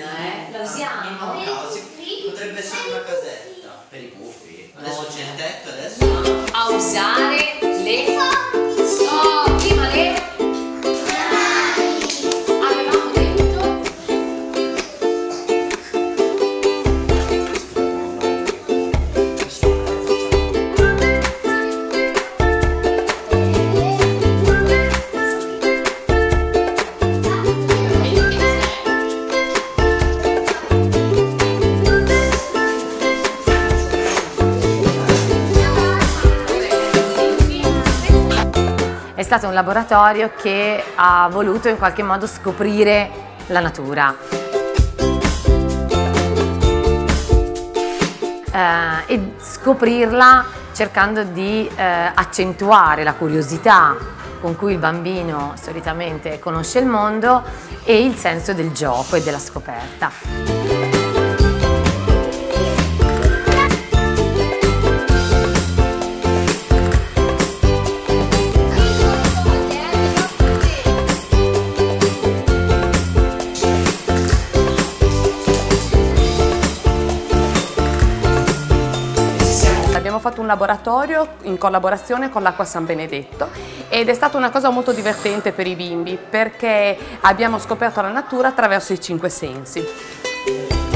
bufalina, eh? La ah, usiamo? No, casi, potrebbe essere una casetta per i buffi. Adesso c'è il tetto, adesso... A usare le... stato un laboratorio che ha voluto in qualche modo scoprire la natura. Eh, e scoprirla cercando di eh, accentuare la curiosità con cui il bambino solitamente conosce il mondo e il senso del gioco e della scoperta. Abbiamo fatto un laboratorio in collaborazione con l'Acqua San Benedetto ed è stata una cosa molto divertente per i bimbi perché abbiamo scoperto la natura attraverso i cinque sensi.